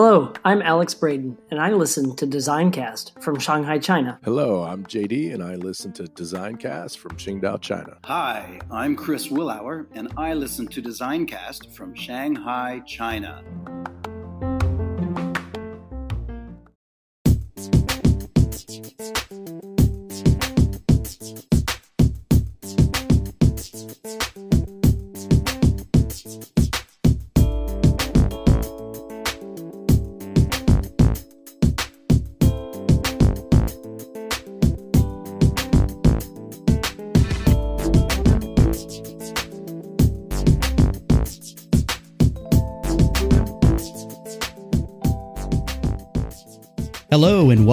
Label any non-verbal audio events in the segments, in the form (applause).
Hello, I'm Alex Braden, and I listen to Designcast from Shanghai, China. Hello, I'm JD, and I listen to Designcast from Qingdao, China. Hi, I'm Chris Willauer, and I listen to Designcast from Shanghai, China.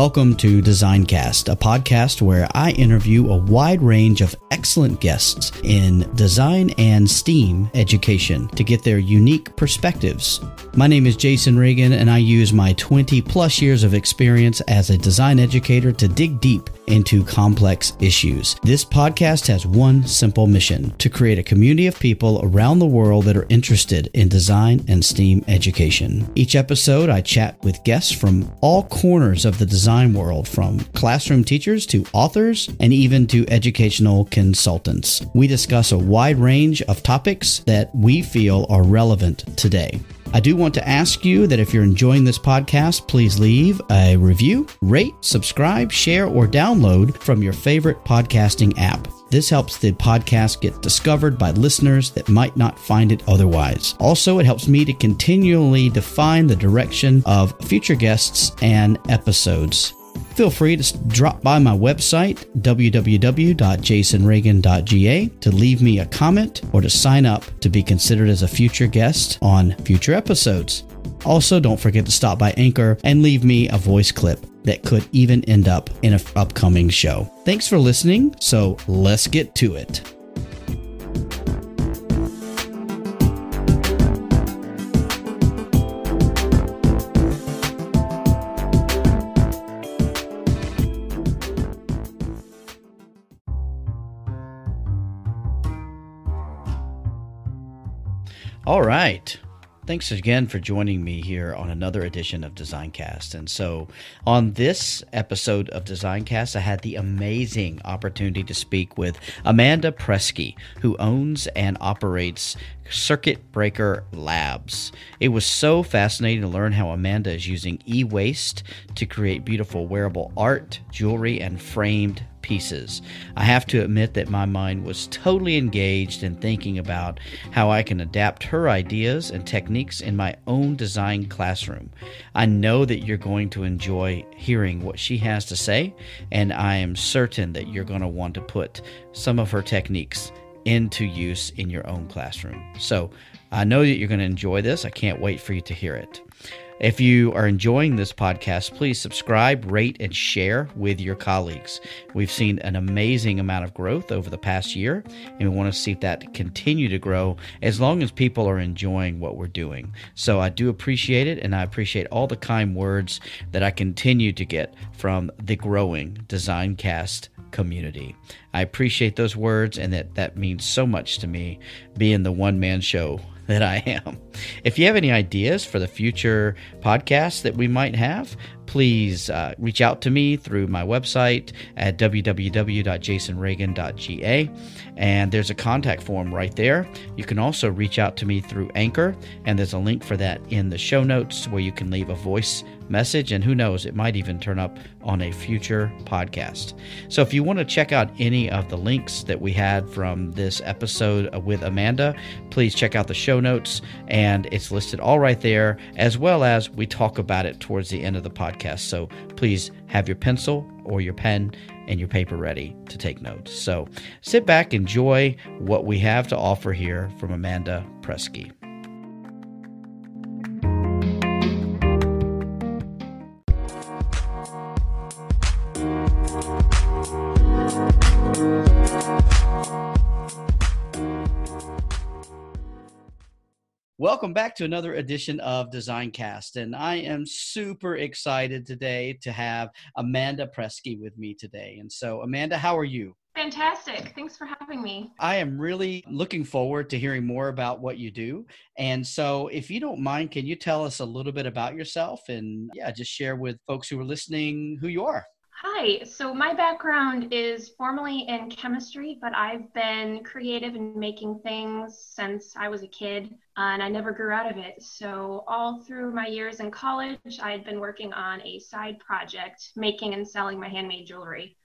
Welcome to Designcast, a podcast where I interview a wide range of excellent guests in design and STEAM education to get their unique perspectives. My name is Jason Reagan, and I use my 20 plus years of experience as a design educator to dig deep into complex issues. This podcast has one simple mission to create a community of people around the world that are interested in design and STEAM education. Each episode, I chat with guests from all corners of the design world, from classroom teachers to authors and even to educational consultants. We discuss a wide range of topics that we feel are relevant today. I do want to ask you that if you're enjoying this podcast, please leave a review, rate, subscribe, share, or download from your favorite podcasting app. This helps the podcast get discovered by listeners that might not find it otherwise. Also, it helps me to continually define the direction of future guests and episodes. Feel free to drop by my website, www.jasonreagan.ga, to leave me a comment or to sign up to be considered as a future guest on future episodes. Also, don't forget to stop by Anchor and leave me a voice clip that could even end up in an upcoming show. Thanks for listening, so let's get to it. All right. Thanks again for joining me here on another edition of Designcast. And so, on this episode of Designcast, I had the amazing opportunity to speak with Amanda Preske, who owns and operates Circuit Breaker Labs. It was so fascinating to learn how Amanda is using e waste to create beautiful wearable art, jewelry, and framed pieces. I have to admit that my mind was totally engaged in thinking about how I can adapt her ideas and techniques in my own design classroom. I know that you're going to enjoy hearing what she has to say, and I am certain that you're going to want to put some of her techniques into use in your own classroom. So I know that you're going to enjoy this. I can't wait for you to hear it. If you are enjoying this podcast, please subscribe, rate, and share with your colleagues. We've seen an amazing amount of growth over the past year, and we want to see that continue to grow as long as people are enjoying what we're doing. So I do appreciate it, and I appreciate all the kind words that I continue to get from the growing Designcast community. I appreciate those words, and that that means so much to me being the one man show (laughs) that I am. If you have any ideas for the future podcasts that we might have, please uh, reach out to me through my website at www.jasonreagan.ga. And there's a contact form right there. You can also reach out to me through Anchor, and there's a link for that in the show notes where you can leave a voice message, and who knows, it might even turn up on a future podcast. So, if you want to check out any of the links that we had from this episode with Amanda, please check out the show notes, and it's listed all right there, as well as we talk about it towards the end of the podcast. So, please have your pencil or your pen and your paper ready to take notes. So, sit back, enjoy what we have to offer here from Amanda Preske. Welcome back to another edition of Designcast. And I am super excited today to have Amanda Preske with me today. And so, Amanda, how are you? Fantastic. Thanks for having me. I am really looking forward to hearing more about what you do. And so, if you don't mind, can you tell us a little bit about yourself and, yeah, just share with folks who are listening who you are? Hi, so my background is formally in chemistry, but I've been creative in making things since I was a kid, and I never grew out of it. So, all through my years in college, I had been working on a side project, making and selling my handmade jewelry.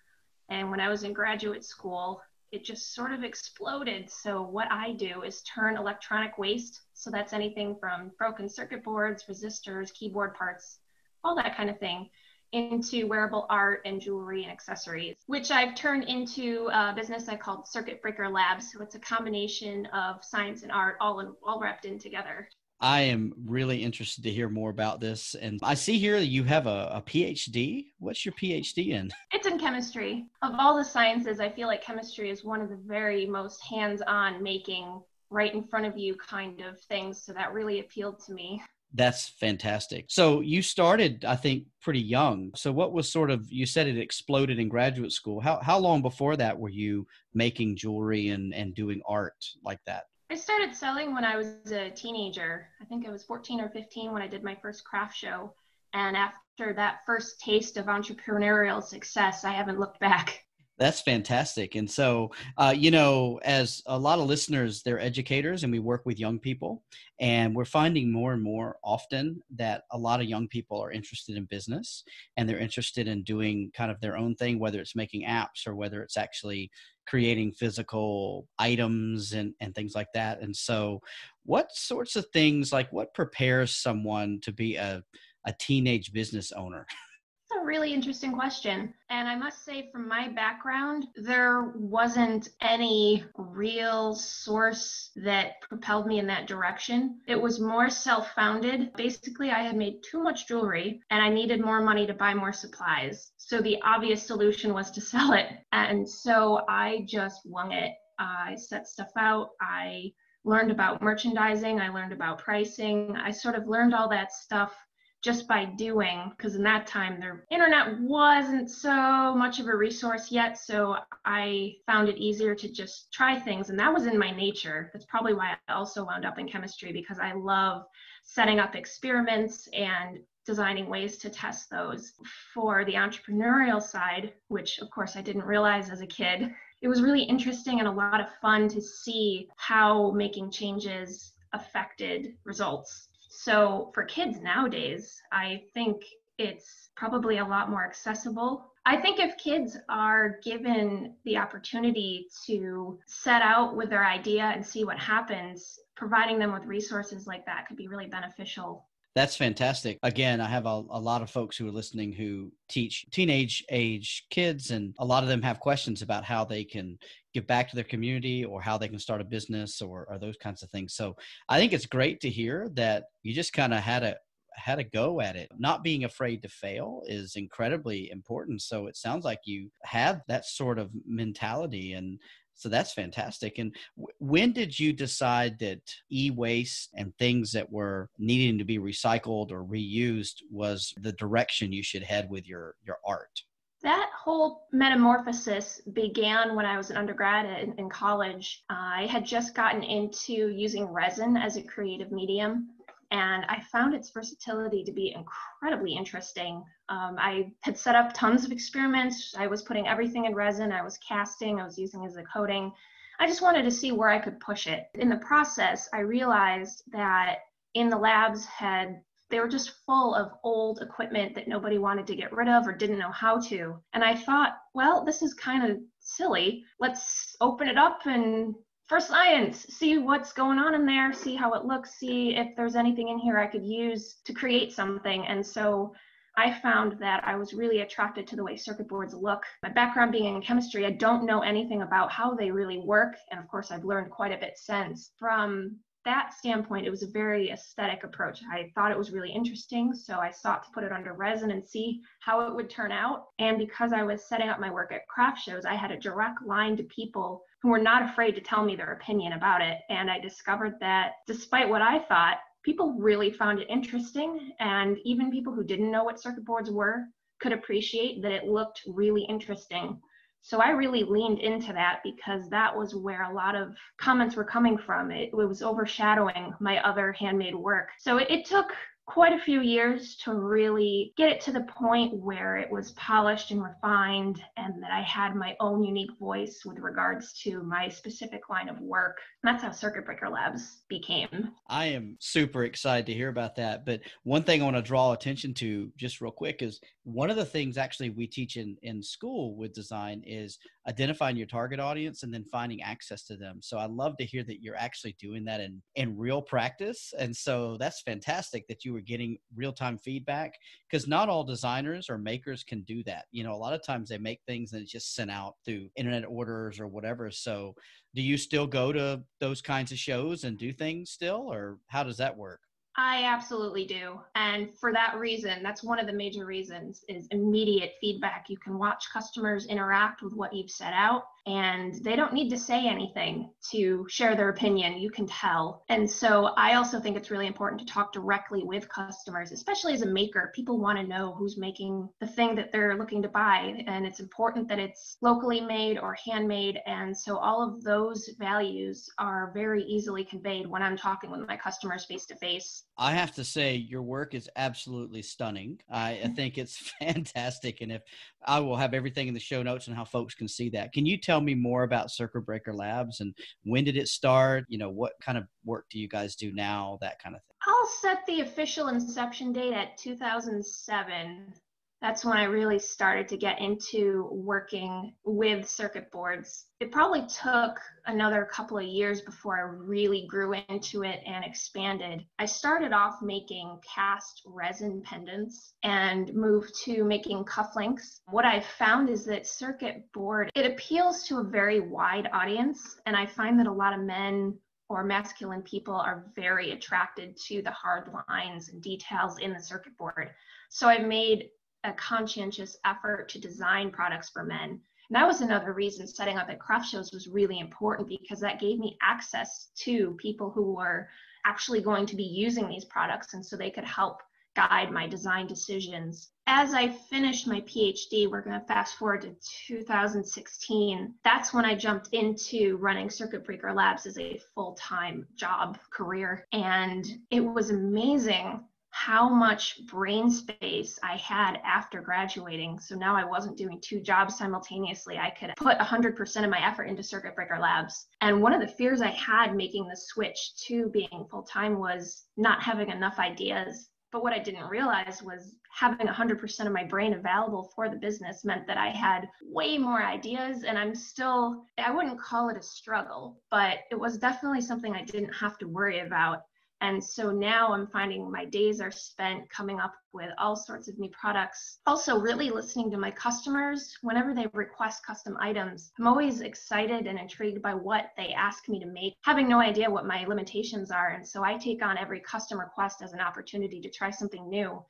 And when I was in graduate school, it just sort of exploded. So, what I do is turn electronic waste, so that's anything from broken circuit boards, resistors, keyboard parts, all that kind of thing into wearable art and jewelry and accessories, which I've turned into a business I called Circuit Breaker Labs. So it's a combination of science and art all in, all wrapped in together. I am really interested to hear more about this. And I see here that you have a, a, PhD. What's your PhD in? It's in chemistry. Of all the sciences, I feel like chemistry is one of the very most hands on making right in front of you kind of things. So that really appealed to me. That's fantastic. So you started, I think, pretty young. So what was sort of you said it exploded in graduate school. How how long before that were you making jewelry and and doing art like that? I started selling when I was a teenager. I think I was 14 or 15 when I did my first craft show. And after that first taste of entrepreneurial success, I haven't looked back. That's fantastic. And so, uh, you know, as a lot of listeners, they're educators and we work with young people. And we're finding more and more often that a lot of young people are interested in business and they're interested in doing kind of their own thing, whether it's making apps or whether it's actually creating physical items and, and things like that. And so, what sorts of things, like what prepares someone to be a, a teenage business owner? (laughs) a really interesting question. And I must say, from my background, there wasn't any real source that propelled me in that direction. It was more self founded. Basically, I had made too much jewelry and I needed more money to buy more supplies. So the obvious solution was to (laughs) sell it. And so I just wung it. I set stuff out. I learned about merchandising. I learned about pricing. I sort of learned all that stuff just by doing because in that time their internet wasn't so much of a resource yet so i found it easier to just try things and that was in my nature. That's probably why i also wound up in chemistry because i love setting up experiments and designing ways to test those. For the entrepreneurial side which of course i didn't realize as a kid it was really interesting and a lot of fun to see how making changes affected results so for kids nowadays, I think it's probably a lot more accessible. I think if kids are given the opportunity to set out with their idea and see what happens, providing them with resources like that could be really beneficial that's fantastic. Again, I have a, a, lot of folks who are listening who teach teenage age kids, and a lot of them have questions about how they can give back to their community or how they can start a business or, or those kinds of things. So I think it's great to hear that you just kind of had a had a go at it. Not being afraid to fail is incredibly important. So it sounds like you have that sort of mentality and so that's fantastic. And w- when did you decide that e waste and things that were needing to be recycled or reused was the direction you should head with your, your art? That whole metamorphosis began when I was an undergrad in, in college. I had just gotten into using resin as a creative medium and I found its versatility to be incredibly interesting. Um, I had set up tons of experiments. I was putting everything in resin, I was casting, I was using as a coating. I just wanted to see where I could push it. In the process, I realized that in the labs had they were just full of old equipment that nobody wanted to get rid of or didn't know how to. And I thought, well, this is kind of silly. Let's open it up and for science, see what's going on in there, see how it looks, see if there's anything in here I could use to create something. And so I found that I was really attracted to the way circuit boards look. My background being in chemistry, I don't know anything about how they really work. And of course, I've learned quite a bit since. From that standpoint, it was a very aesthetic approach. I thought it was really interesting, so I sought to put it under resin and see how it would turn out. And because I was setting up my work at craft shows, I had a direct line to people who were not afraid to tell me their opinion about it. And I discovered that despite what I thought, people really found it interesting. And even people who didn't know what circuit boards were could appreciate that it looked really interesting. So I really leaned into that because that was where a lot of comments were coming from. It, it was overshadowing my other handmade work. So it, it took quite a few years to really get it to the point where it was polished and refined and that I had my own unique voice with regards to my specific line of work. And that's how Circuit Breaker Labs became. I am super excited to hear about that. But one thing I want to draw attention to just real quick is one of the things actually we teach in, in school with design is identifying your target audience and then finding access to them. So I love to hear that you're actually doing that in, in real practice. And so that's fantastic that you were getting real time feedback because not all designers or makers can do that. You know, a lot of times they make things and it's just sent out through internet orders or whatever. So do you still go to those kinds of shows and do things still, or how does that work? I absolutely do. And for that reason, that's one of the major reasons is immediate feedback. You can watch customers interact with what you've set out and they don't need to say anything to share their opinion. You can tell. And so I also think it's really important to talk directly with customers, especially as a maker. People want to know who's making the thing that they're looking to buy. And it's important that it's locally made or handmade. And so all of those values are very easily conveyed when I'm talking with my customers face to face. I have to say, your work is absolutely stunning. I, I mm-hmm. think it's (laughs) fantastic. And if I will have everything in the show notes and how folks can see that. Can you tell me more about Circuit Breaker Labs and when did it start? You know, what kind of work do you guys do now? That kind of thing. I'll set the official inception date at 2007 that's when I really started to get into working with circuit boards. It probably took another couple of years before I really grew into it and expanded. I started off making cast resin pendants and moved to making cufflinks. What I've found is that circuit board, it appeals to a very wide audience and I find that a lot of men or masculine people are very attracted to the hard lines and details in the circuit board. So I've made a conscientious effort to design products for men. And that was another reason setting up at craft shows was really important because that gave me access to people who were actually going to be using these products and so they could help guide my design decisions. As I finished my PhD, we're going to fast forward to 2016. That's when I jumped into running Circuit Breaker Labs as a full time job career. And it was amazing how much brain space I had after graduating. So now I wasn't doing two jobs simultaneously. I could put 100% of my effort into Circuit Breaker Labs. And one of the fears I had making the switch to being full time was not having enough ideas. But what I didn't realize was having 100% of my brain available for the business meant that I had way more ideas. And I'm still, I wouldn't call it a struggle, but it was definitely something I didn't have to worry about and so now I'm finding my days are spent coming up with all sorts of new products. Also, really listening to my customers whenever they request custom items. I'm always excited and intrigued by what they ask me to make, having no idea what my limitations are. And so I take on every custom request as an opportunity to try something new.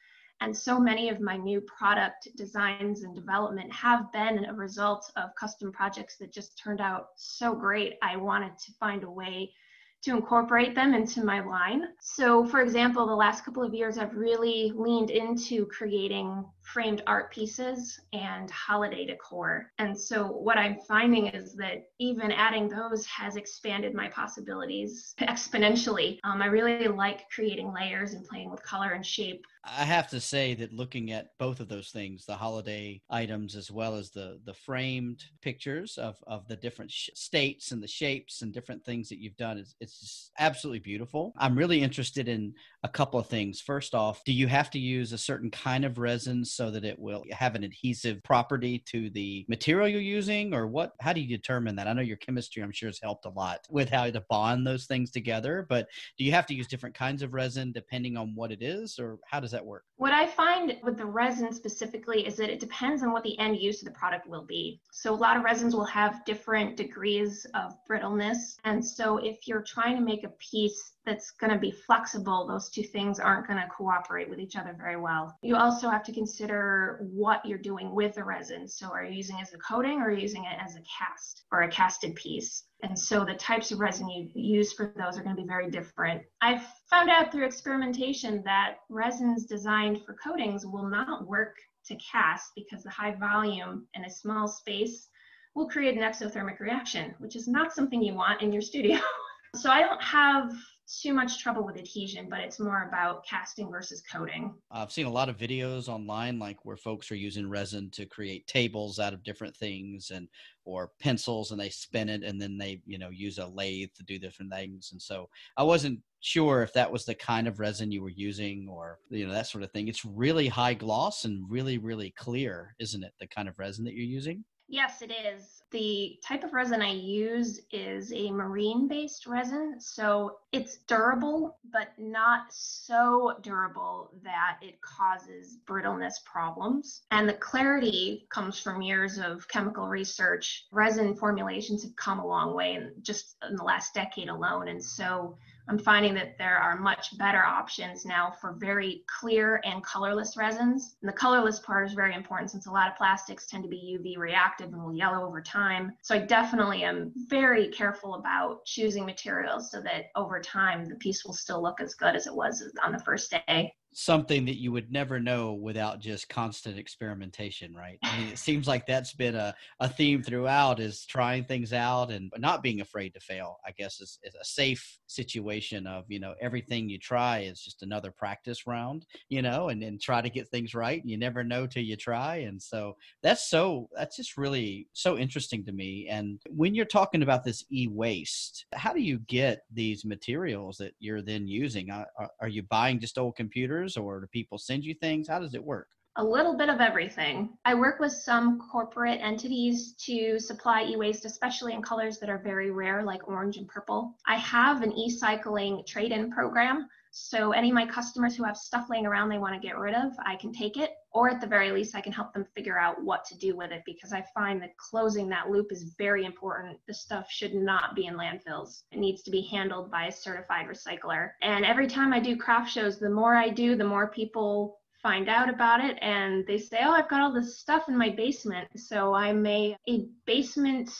And so many of my new product designs and development have been a result of custom projects that just turned out so great. I wanted to find a way to incorporate them into my line. So, for example, the last couple of years, I've really leaned into creating framed art pieces and holiday decor. And so, what I'm finding is that even adding those has expanded my possibilities exponentially. Um, I really like creating layers and playing with color and shape. I have to say that looking at both of those things, the holiday items as well as the the framed pictures of of the different sh- states and the shapes and different things that you've done, is it's absolutely beautiful. I'm really interested in a couple of things. First off, do you have to use a certain kind of resin so that it will have an adhesive property to the material you're using, or what? How do you determine that? I know your chemistry, I'm sure, has helped a lot with how to bond those things together. But do you have to use different kinds of resin depending on what it is, or how does that work? What I find with the resin specifically is that it depends on what the end use of the product will be. So a lot of resins will have different degrees of brittleness. And so if you're trying to make a piece that's going to be flexible, those two things aren't going to cooperate with each other very well. You also have to consider what you're doing with the resin. So, are you using it as a coating or using it as a cast or a casted piece? And so, the types of resin you use for those are going to be very different. I've found out through experimentation that resins designed for coatings will not work to cast because the high volume in a small space will create an exothermic reaction, which is not something you want in your studio. (laughs) so I don't have too much trouble with adhesion, but it's more about casting versus coating. I've seen a lot of videos online, like where folks are using resin to create tables out of different things and or pencils, and they spin it, and then they you know use a lathe to do different things. And so I wasn't sure if that was the kind of resin you were using, or you know that sort of thing. It's really high gloss and really really clear, isn't it? The kind of resin that you're using. Yes, it is. The type of resin I use is a marine based resin. So it's durable, but not so durable that it causes brittleness problems. And the clarity comes from years of chemical research. Resin formulations have come a long way in just in the last decade alone. And so I'm finding that there are much better options now for very clear and colorless resins. And the colorless part is very important since a lot of plastics tend to be UV reactive and will yellow over time. So I definitely am very careful about choosing materials so that over time the piece will still look as good as it was on the first day something that you would never know without just constant experimentation right? I mean it (sighs) seems like that's been a, a theme throughout is trying things out and not being afraid to fail i guess is, is a safe situation of you know everything you try is just another practice round you know and then try to get things right and you never know till you try and so that's so that's just really so interesting to me and when you're talking about this e-waste how do you get these materials that you're then using? Are, are you buying just old computers orders or do people send you things? How does it work? A little bit of everything. I work with some corporate entities to supply e waste, especially in colors that are very rare, like orange and purple. I have an e cycling trade in program. So, any of my customers who have stuff laying around they want to get rid of, I can take it. Or at the very least, I can help them figure out what to do with it because I find that closing that loop is very important. The stuff should not be in landfills. It needs to be handled by a certified recycler. And every time I do craft shows, the more I do, the more people find out about it and they say, Oh, I've got all this stuff in my basement. So I'm a, a basement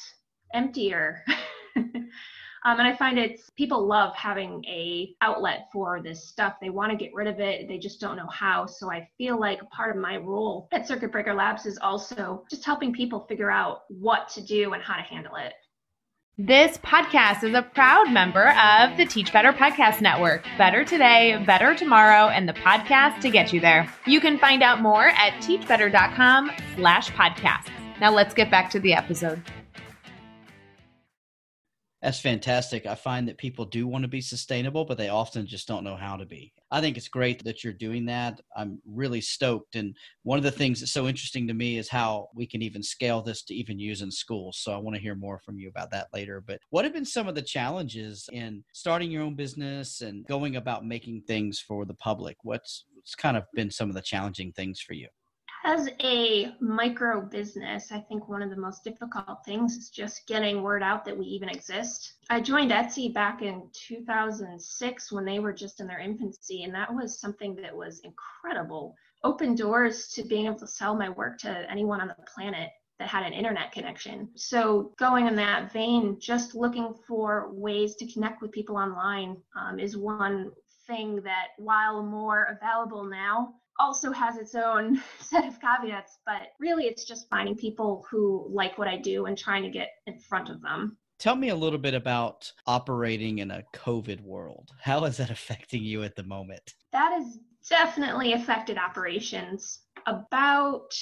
emptier. (laughs) Um, and I find it's people love having a outlet for this stuff. They want to get rid of it. They just don't know how. So I feel like part of my role at Circuit Breaker Labs is also just helping people figure out what to do and how to handle it. This podcast is a proud member of the Teach Better Podcast Network. Better today, better tomorrow, and the podcast to get you there. You can find out more at teachbetter.com slash podcasts. Now let's get back to the episode. That's fantastic. I find that people do want to be sustainable, but they often just don't know how to be. I think it's great that you're doing that. I'm really stoked. And one of the things that's so interesting to me is how we can even scale this to even use in schools. So I want to hear more from you about that later. But what have been some of the challenges in starting your own business and going about making things for the public? What's, what's kind of been some of the challenging things for you? As a micro business, I think one of the most difficult things is just getting word out that we even exist. I joined Etsy back in 2006 when they were just in their infancy, and that was something that was incredible. Opened doors to being able to sell my work to anyone on the planet that had an internet connection. So, going in that vein, just looking for ways to connect with people online um, is one thing that, while more available now, also has its own (laughs) set of caveats, but really it's just finding people who like what I do and trying to get in front of them. Tell me a little bit about operating in a COVID world. How is that (laughs) affecting you at the moment? That has definitely affected operations. About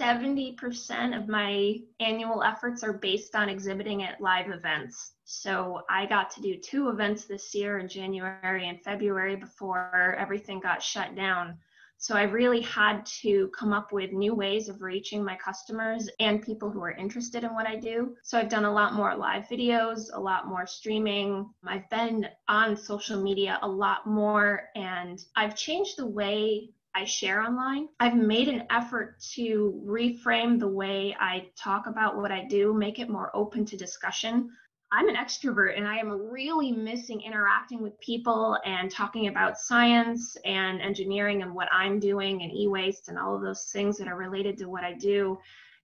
70% of my annual efforts are based on exhibiting at live events. So I got to do two events this year in January and February before everything got shut down. So I really had to come up with new ways of reaching my customers and people who are interested in what I do. So I've done a lot more live videos, a lot more streaming. I've been on social media a lot more, and I've changed the way I share online. I've made an effort to reframe the way I talk about what I do, make it more open to discussion. I'm an extrovert and I am really missing interacting with people and talking about science and engineering and what I'm doing and e waste and all of those things that are related to what I do.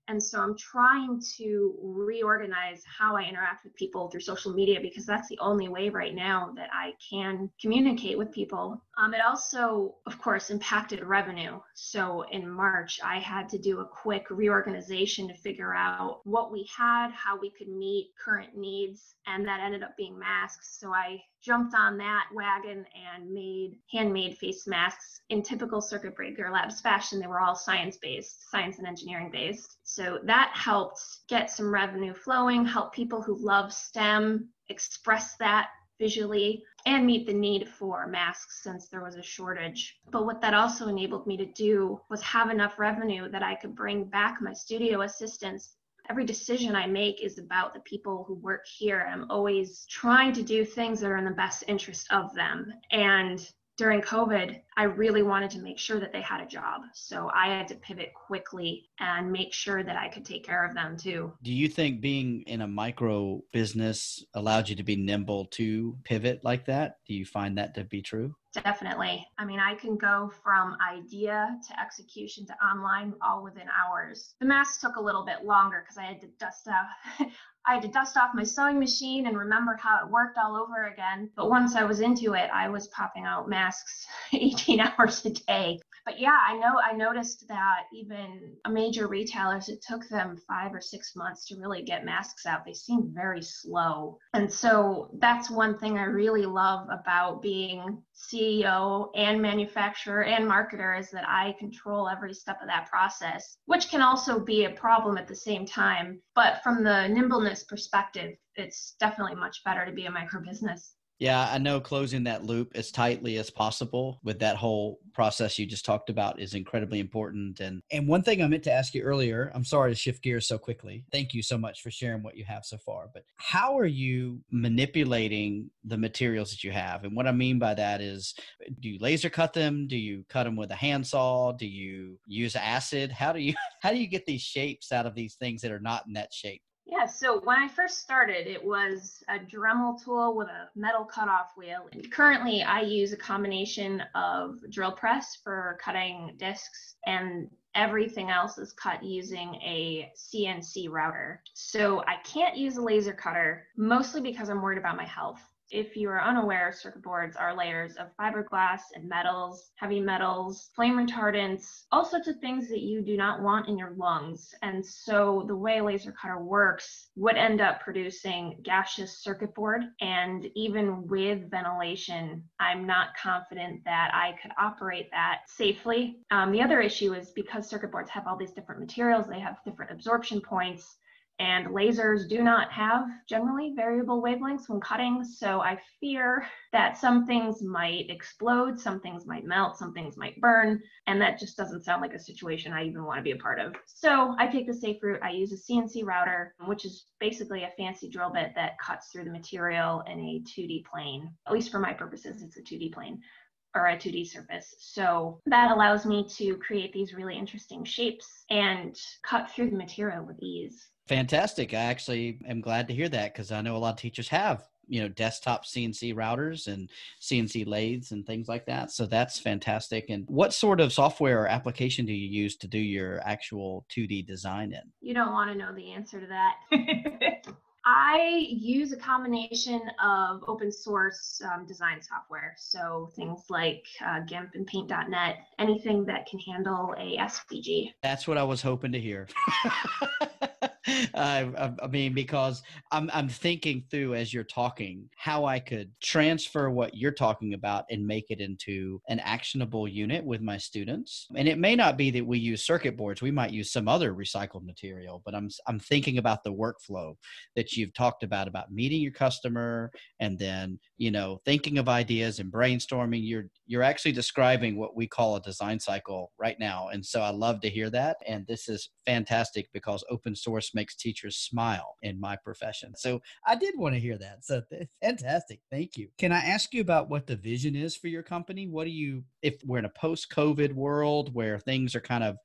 And so I'm trying to reorganize how I interact with people through social media because that's the only way right now that I can communicate with people. Um, it also, of course, impacted revenue. So in March, I had to do a quick reorganization to figure out what we had, how we could meet current needs, and that ended up being masks. So I jumped on that wagon and made handmade face masks in typical circuit breaker labs fashion. They were all science based, science and engineering based. So that helped get some revenue flowing, help people who love STEM express that visually and meet the need for masks since there was a shortage. But what that also enabled me to do was have enough revenue that I could bring back my studio assistants every decision I make is about the people who work here. I'm always trying to do things that are in the best interest of them. And during COVID, I really wanted to make sure that they had a job. So I had to pivot quickly and make sure that I could take care of them too. Do you think being in a micro business allowed you to be nimble to pivot like that? Do you find that to be true? Definitely. I mean, I can go from idea to execution to online all within hours. The mask took a little bit longer because I had to dust off. (laughs) I had to dust off my sewing machine and remember how it worked all over again. But once I was into it, I was popping out masks (laughs) 18 (laughs) hours a day but yeah, I know I noticed that even major retailers, it took them five or six months to really get masks out. They seem very slow. And so that's one thing I really love about being CEO and manufacturer and marketer is that I control every step of that process, which can also be a problem at the same time. But from the nimbleness perspective, it's definitely much better to be a micro business. Yeah, I know closing that loop as tightly as possible with that whole process you just talked about is incredibly important. And and one thing I meant to ask you earlier, I'm sorry to shift gears so quickly. Thank you so much for sharing what you have so far. But how are you manipulating the materials that you have? And what I mean by that is do you laser cut them? Do you cut them with a handsaw? Do you use acid? How do you (laughs) how do you get these shapes out of these things that are not in that shape? Yeah, so when I first started, it was a Dremel tool with a metal cutoff wheel. And currently, I use a combination of drill press for cutting discs, and everything else is cut using a CNC router. So I can't use a laser cutter, mostly because I'm worried about my health. If you are unaware, circuit boards are layers of fiberglass and metals, heavy metals, flame retardants, all sorts of things that you do not want in your lungs. And so the way a laser cutter works would end up producing gaseous circuit board. And even with ventilation, I'm not confident that I could operate that safely. Um, the other issue is because circuit boards have all these different materials, they have different absorption points and lasers do not have generally variable wavelengths when cutting. So I fear that some things might explode, some things might melt, some things might burn. And that just doesn't sound like a situation I even want to be a part of. So I take the safe route. I use a CNC router, which is basically a fancy drill bit that cuts through the material in a 2D plane. At least for my purposes, it's a 2D plane or a 2D surface. So that allows me to create these really interesting shapes and cut through the material with ease. Fantastic. I actually am glad to hear that because I know a lot of teachers have, you know, desktop CNC routers and CNC lathes and things like that. So that's fantastic. And what sort of software or application do you use to do your actual 2D design in? You don't want to know the answer to that. (laughs) I use a combination of open source um, design software. So things like uh, GIMP and Paint.net, anything that can handle a SVG. That's what I was hoping to hear. (laughs) Uh, I, I, mean, because I'm I'm thinking through as you're talking how I could transfer what you're talking about and make it into an actionable unit with my students. And it may not be that we use circuit boards; we might use some other recycled material. But I'm I'm thinking about the workflow that you've talked about about meeting your customer and then you know thinking of ideas and brainstorming. You're you're actually describing what we call a design cycle right now, and so I love to hear that. And this is fantastic because open source makes teachers smile in my profession. So I did want to hear that. So fantastic. Thank you. Can I ask you about what the vision is for your company? What do you, if we're in a post COVID world where things are kind of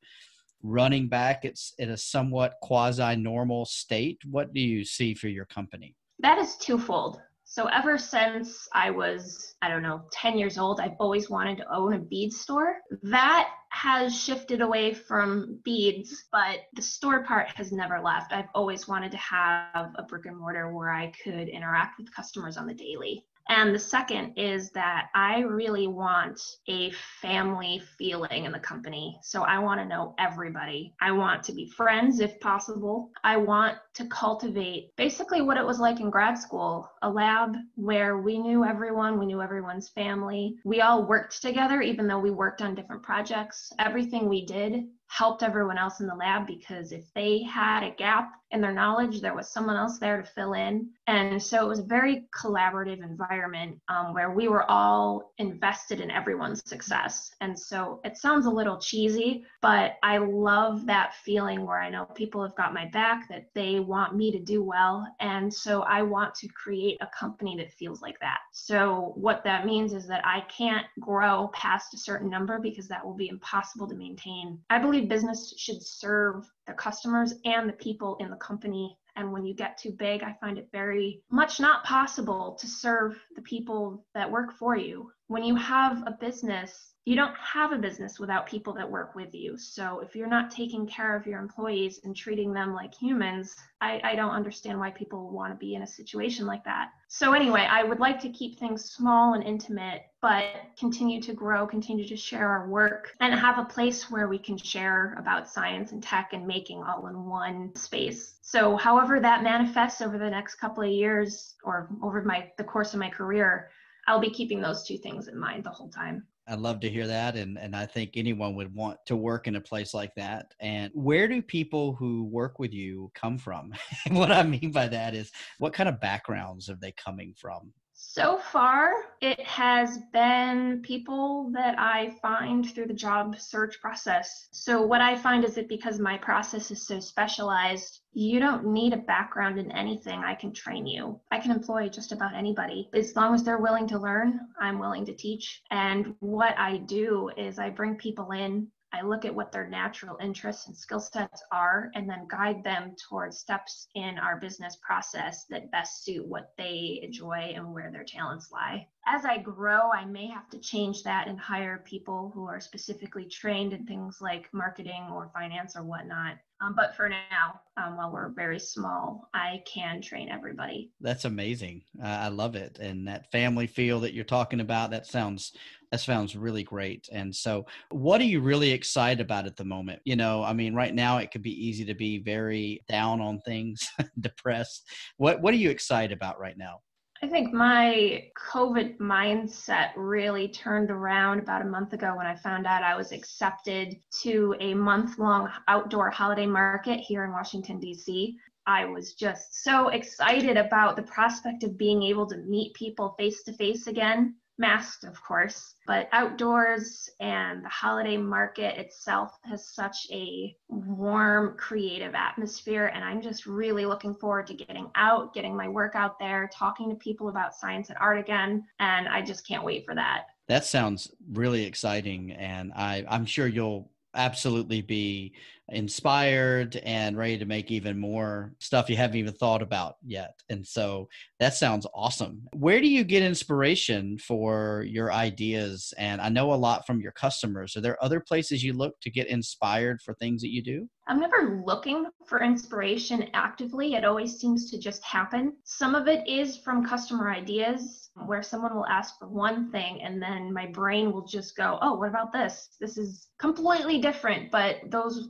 running back, it's in a somewhat quasi normal state, what do you see for your company? That is twofold. So ever since I was, I don't know, 10 years old, I've always wanted to own a bead store. That has shifted away from beads, but the store part has never left. I've always wanted to have a brick and mortar where I could interact with customers on the daily. And the second is that I really want a family feeling in the company. So I want to know everybody. I want to be friends if possible. I want to cultivate basically what it was like in grad school a lab where we knew everyone, we knew everyone's family. We all worked together, even though we worked on different projects. Everything we did helped everyone else in the lab because if they had a gap in their knowledge, there was someone else there to fill in. And so it was a very collaborative environment um, where we were all invested in everyone's success. And so it sounds a little cheesy, but I love that feeling where I know people have got my back, that they want me to do well. And so I want to create a company that feels like that. So what that means is that I can't grow past a certain number because that will be impossible to maintain. I believe business should serve the customers and the people in the company and when you get too big, I find it very much not possible to serve the people that work for you. When you have a business, you don't have a business without people that work with you. So if you're not taking care of your employees and treating them like humans, I, I don't understand why people want to be in a situation like that. So anyway, I would like to keep things small and intimate, but continue to grow, continue to share our work, and have a place where we can share about science and tech and making all in one space. So however that manifests over the next couple of years or over my the course of my career, I'll be keeping those two things in mind the whole time. I'd love to hear that. And, and I think anyone would want to work in a place like that. And where do people who work with you come from? (laughs) what I mean by that is what kind of backgrounds are they coming from? So far, it has been people that I find through the job search process. So, what I find is that because my process is so specialized, you don't need a background in anything. I can train you. I can employ just about anybody. As long as they're willing to learn, I'm willing to teach. And what I do is I bring people in I look at what their natural interests and skill sets are and then guide them towards steps in our business process that best suit what they enjoy and where their talents lie. As I grow, I may have to change that and hire people who are specifically trained in things like marketing or finance or whatnot. Um, but for now, um, while we're very small, I can train everybody. That's amazing. Uh, I love it. And that family feel that you're talking about, that sounds that sounds really great. And so, what are you really excited about at the moment? You know, I mean, right now it could be easy to be very down on things, (laughs) depressed. What What are you excited about right now? I think my COVID mindset really turned around about a month ago when I found out I was accepted to a month long outdoor holiday market here in Washington, D.C. I was just so excited about the prospect of being able to meet people face to face again masked, of course, but outdoors and the holiday market itself has such a warm, creative atmosphere. And I'm just really looking forward to getting out, getting my work out there, talking to people about science and art again. And I just can't wait for that. That sounds really exciting. And I, I'm sure you'll absolutely be inspired and ready to make even more stuff you haven't even thought about yet. And so that sounds awesome. Where do you get inspiration for your ideas? And I know a lot from your customers. Are there other places you look to get inspired for things that you do? I'm never looking for inspiration actively. It always seems to just happen. Some of it is from customer ideas where someone will ask for one thing and then my brain will just go, oh, what about this? This is completely different. But those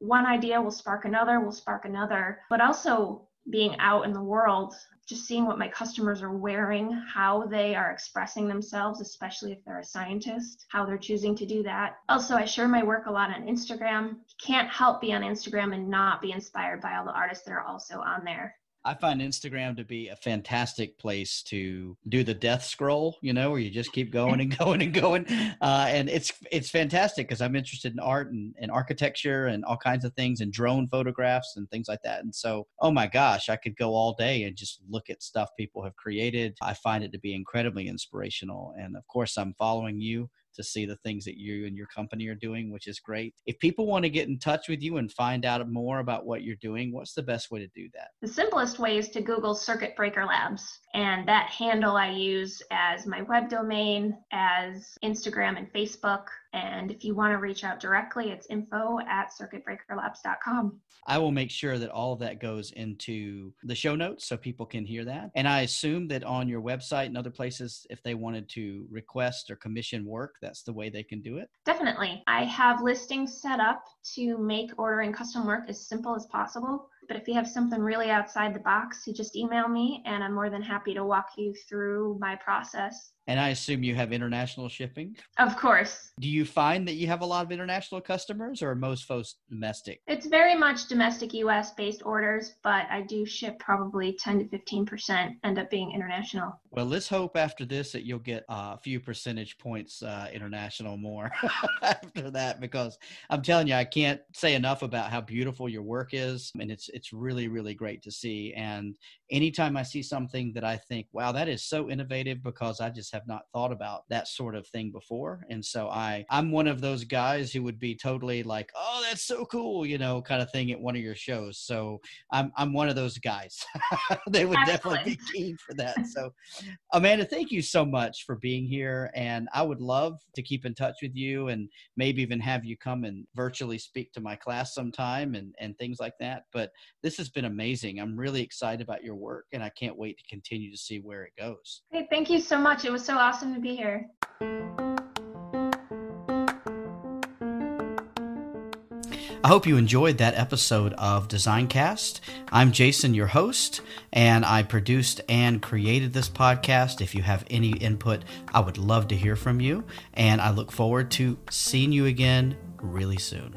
one idea will spark another, will spark another. But also being out in the world, just seeing what my customers are wearing, how they are expressing themselves, especially if they're a scientist, how they're choosing to do that. Also, I share my work a lot on Instagram. Can't help be on Instagram and not be inspired by all the artists that are also on there. I find Instagram to be a fantastic place to do the death scroll, you know, where you just keep going and (laughs) going and going. Uh, and it's it's fantastic because I'm interested in art and, and architecture and all kinds of things and drone photographs and things like that. And so, oh my gosh, I could go all day and just look at stuff people have created. I find it to be incredibly inspirational. And of course, I'm following you to see the things that you and your company are doing, which is great. If people want to get in touch with you and find out more about what you're doing, what's the best way to do that? The simplest way is to Google Circuit Breaker Labs. And that handle I use as my web domain, as Instagram and Facebook. And if you want to reach out directly, it's info at circuitbreakerlabs.com. I will make sure that all of that goes into the show notes so people can hear that. And I assume that on your website and other places, if they wanted to request or commission work, that's the way they can do it. Definitely. I have listings set up to make ordering custom work as simple as possible. But if you have something really outside the box, you just email me and I'm more than happy to walk you through my process. And I assume you have international shipping? Of course. Do you find that you have a lot of international customers or most folks domestic? It's very much domestic US based orders, but I do ship probably 10 to 15% end up being international. Well, let's hope after this that you'll get a few percentage points uh, international more (laughs) after that because I'm telling you, I can't say enough about how beautiful your work is. And it's, it's really, really great to see. And anytime I see something that I think, wow, that is so innovative because I just have not thought about that sort of thing before. And so I, I'm one of those guys who would be totally like, oh, that's so cool, you know, kind of thing at one of your shows. So I'm, I'm one of those guys. (laughs) they would definitely be keen for that. (laughs) So Amanda, thank you so much for being here. And I would love to keep in touch with you and maybe even have you come and virtually speak to my class sometime and, and things like that. But this has been amazing. I'm really excited about your work and I can't wait to continue to see where it goes. Great. Thank you so much. It was so awesome to be here. I hope you enjoyed that episode of Designcast. I'm Jason, your host, and I produced and created this podcast. If you have any input, I would love to hear from you, and I look forward to seeing you again really soon.